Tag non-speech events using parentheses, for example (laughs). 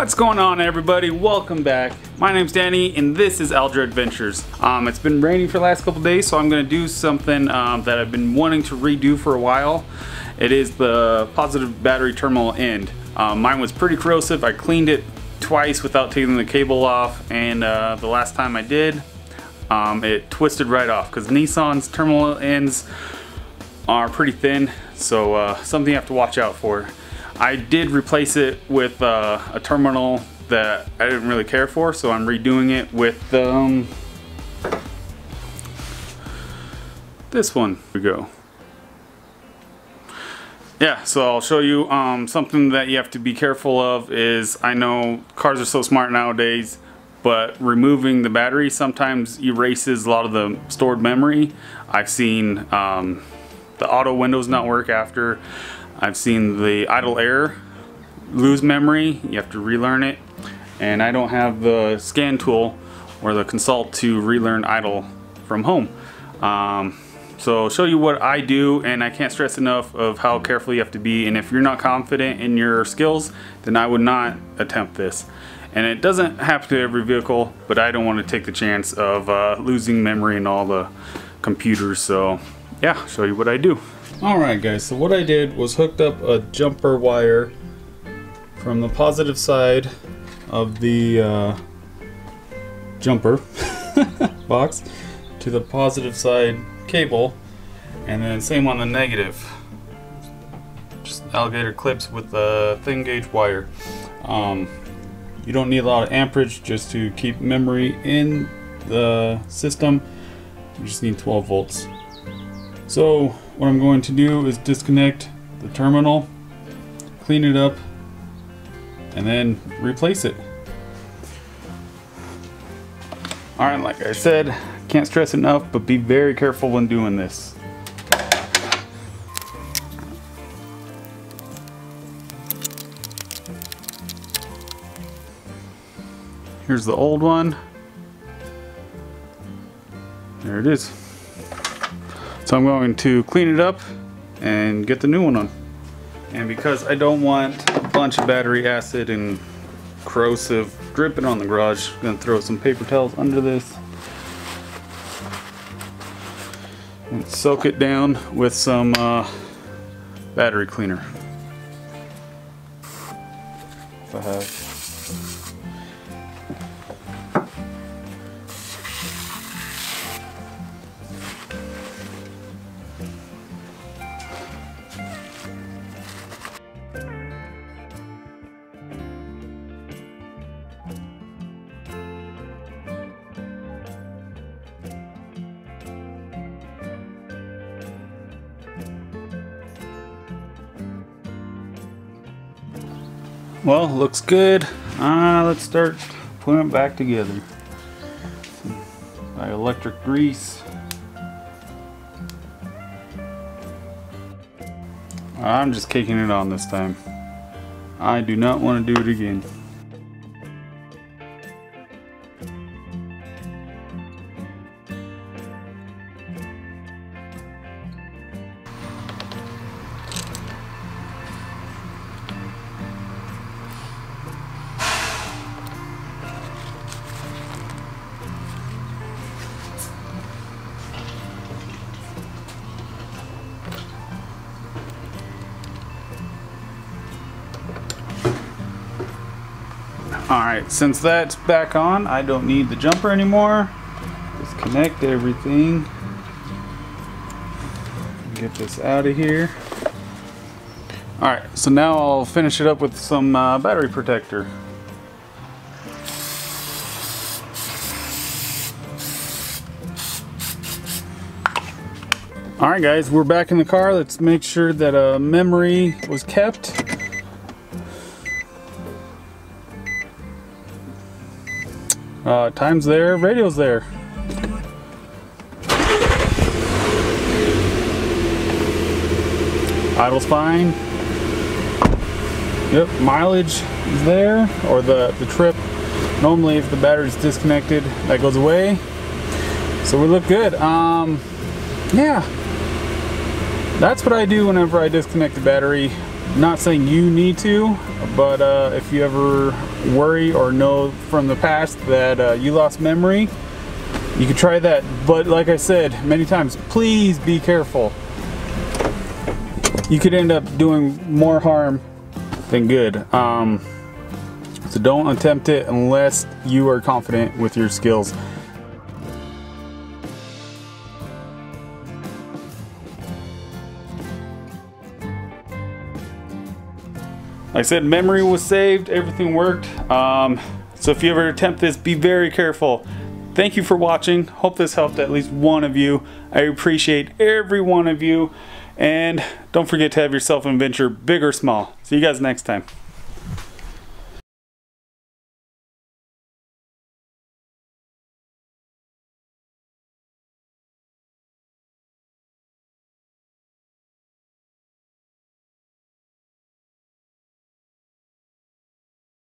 What's going on everybody? Welcome back. My name's Danny and this is Alger Adventures. Um, it's been raining for the last couple days so I'm going to do something um, that I've been wanting to redo for a while. It is the positive battery terminal end. Um, mine was pretty corrosive. I cleaned it twice without taking the cable off and uh, the last time I did um, it twisted right off because Nissan's terminal ends are pretty thin so uh, something you have to watch out for. I did replace it with uh, a terminal that I didn't really care for, so I'm redoing it with um, this one. Here we go. Yeah, so I'll show you um, something that you have to be careful of is I know cars are so smart nowadays, but removing the battery sometimes erases a lot of the stored memory. I've seen um, the auto windows not work after. I've seen the idle air lose memory. You have to relearn it. And I don't have the scan tool or the consult to relearn idle from home. Um, so show you what I do and I can't stress enough of how careful you have to be and if you're not confident in your skills then I would not attempt this. And it doesn't happen to every vehicle but I don't want to take the chance of uh, losing memory in all the computers so yeah show you what I do. Alright guys, so what I did was hooked up a jumper wire from the positive side of the uh, jumper (laughs) box to the positive side cable and then same on the negative. Just alligator clips with the thin gauge wire. Um, you don't need a lot of amperage just to keep memory in the system. You just need 12 volts. So what I'm going to do is disconnect the terminal, clean it up, and then replace it. Alright, like I said, can't stress enough, but be very careful when doing this. Here's the old one. There it is. So I'm going to clean it up and get the new one on. And because I don't want a bunch of battery acid and corrosive dripping on the garage, I'm gonna throw some paper towels under this. And soak it down with some uh, battery cleaner. If I have Well, looks good. Uh, let's start putting it back together. Dielectric grease. I'm just kicking it on this time. I do not want to do it again. Alright, since that's back on, I don't need the jumper anymore. Disconnect everything. Get this out of here. Alright, so now I'll finish it up with some uh, battery protector. Alright guys, we're back in the car. Let's make sure that a uh, memory was kept. Uh, time's there, radio's there. Idle's fine. Yep, mileage is there, or the, the trip. Normally if the battery's disconnected, that goes away. So we look good. Um, yeah, that's what I do whenever I disconnect the battery. Not saying you need to, but uh, if you ever worry or know from the past that uh, you lost memory, you could try that. But like I said many times, please be careful. You could end up doing more harm than good. Um, so don't attempt it unless you are confident with your skills. Like I said, memory was saved, everything worked. Um, so if you ever attempt this, be very careful. Thank you for watching. Hope this helped at least one of you. I appreciate every one of you. And don't forget to have yourself an adventure, big or small. See you guys next time.